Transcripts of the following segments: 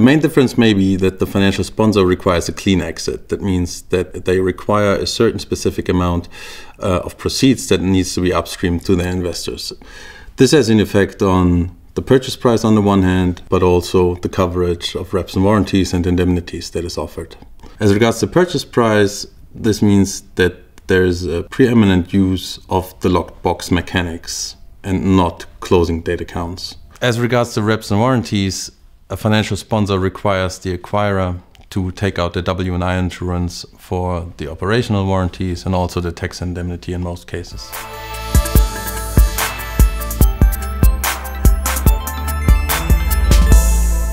main difference may be that the financial sponsor requires a clean exit. That means that they require a certain specific amount uh, of proceeds that needs to be upstreamed to their investors. This has an effect on the purchase price on the one hand, but also the coverage of reps and warranties and indemnities that is offered. As regards the purchase price, this means that there is a preeminent use of the locked box mechanics and not closing date accounts. As regards the reps and warranties, a financial sponsor requires the acquirer to take out the W&I insurance for the operational warranties and also the tax indemnity in most cases.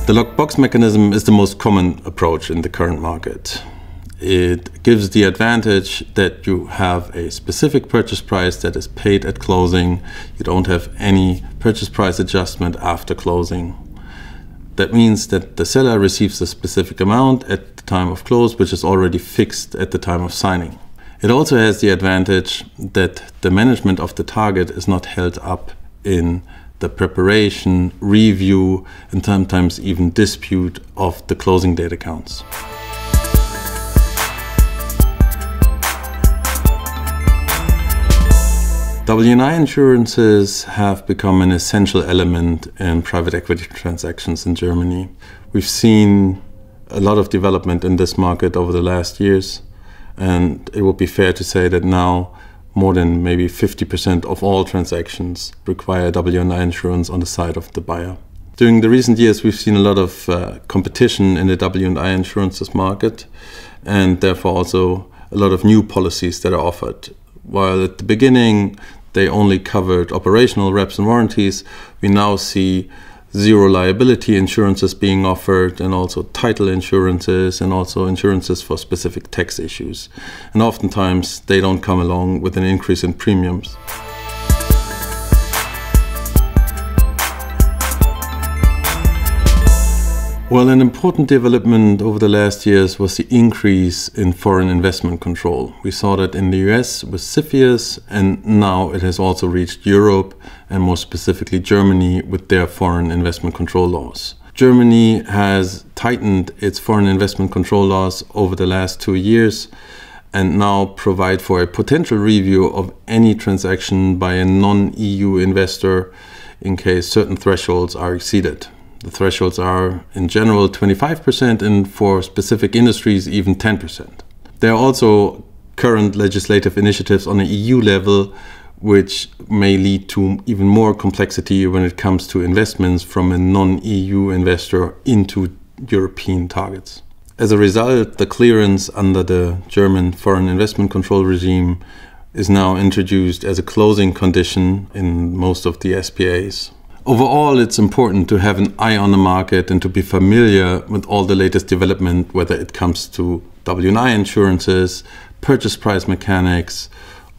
The lockbox mechanism is the most common approach in the current market. It gives the advantage that you have a specific purchase price that is paid at closing. You don't have any purchase price adjustment after closing. That means that the seller receives a specific amount at the time of close, which is already fixed at the time of signing. It also has the advantage that the management of the target is not held up in the preparation, review, and sometimes even dispute of the closing date accounts. W&I insurances have become an essential element in private equity transactions in Germany. We've seen a lot of development in this market over the last years, and it would be fair to say that now more than maybe 50% of all transactions require W&I insurance on the side of the buyer. During the recent years, we've seen a lot of uh, competition in the W&I insurances market, and therefore also a lot of new policies that are offered. While at the beginning they only covered operational reps and warranties, we now see zero liability insurances being offered and also title insurances and also insurances for specific tax issues. And oftentimes they don't come along with an increase in premiums. Well, an important development over the last years was the increase in foreign investment control. We saw that in the US with CFIUS, and now it has also reached Europe, and more specifically Germany, with their foreign investment control laws. Germany has tightened its foreign investment control laws over the last two years and now provide for a potential review of any transaction by a non EU investor in case certain thresholds are exceeded. The thresholds are, in general, 25%, and for specific industries, even 10%. There are also current legislative initiatives on an EU level which may lead to even more complexity when it comes to investments from a non EU investor into European targets. As a result, the clearance under the German foreign investment control regime is now introduced as a closing condition in most of the SPAs. Overall, it's important to have an eye on the market and to be familiar with all the latest development, whether it comes to W&I insurances, purchase price mechanics,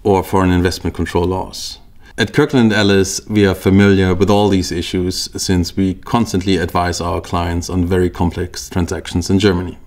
or foreign investment control laws. At Kirkland Ellis, we are familiar with all these issues since we constantly advise our clients on very complex transactions in Germany.